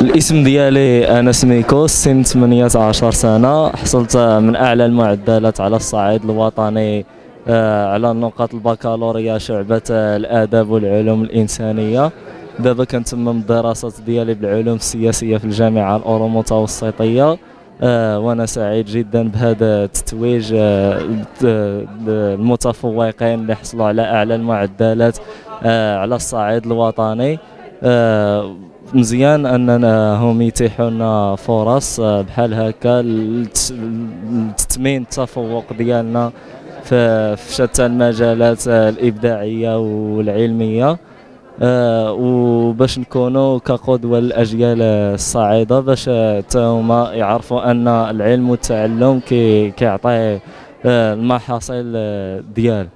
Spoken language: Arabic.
الاسم ديالي أنا سميكو سن 18 سنة. حصلت من أعلى المعدلات على الصعيد الوطني آه، على نقاط البكالوريا شعبة الآداب والعلوم الإنسانية. دابا كنتمم الدراسات ديالي بالعلوم السياسية في الجامعة الأورو متوسطية آه، وأنا سعيد جدا بهذا التتويج آه، المتفوقين اللي حصلوا على أعلى المعدلات على الصعيد الوطني. مزيان أننا هم يتيحوا لنا فرص بحال هكا لتثمين التفوق ديالنا في شتى المجالات الإبداعية والعلمية. آه وباش نكونوا كقدوة للاجيال الصاعدة باش حتى هما يعرفوا أن العلم والتعلم كي كيعطي آه المحاصيل ديال.